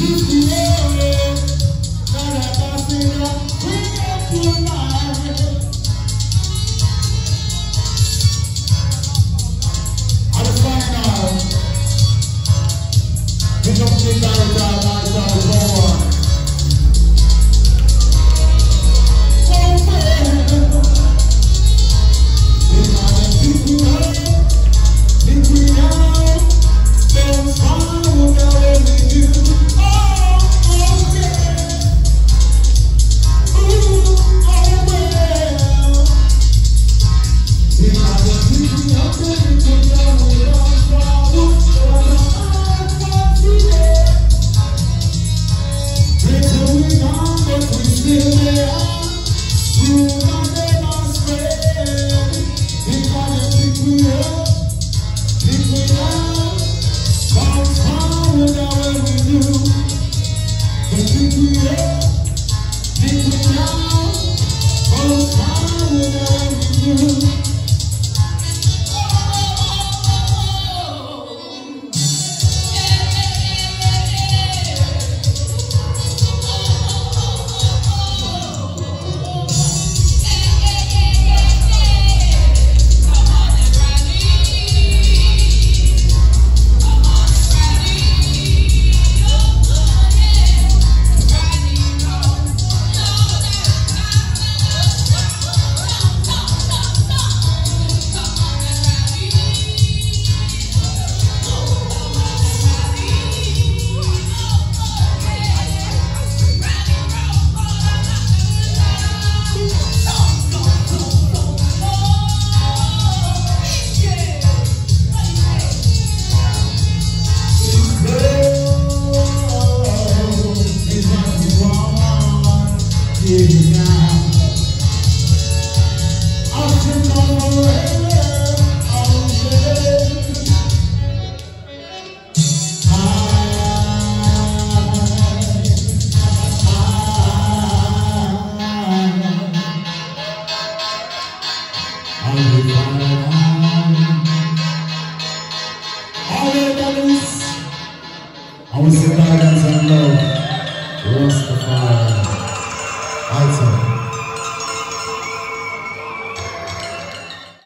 Thank you. I will say guidance and love.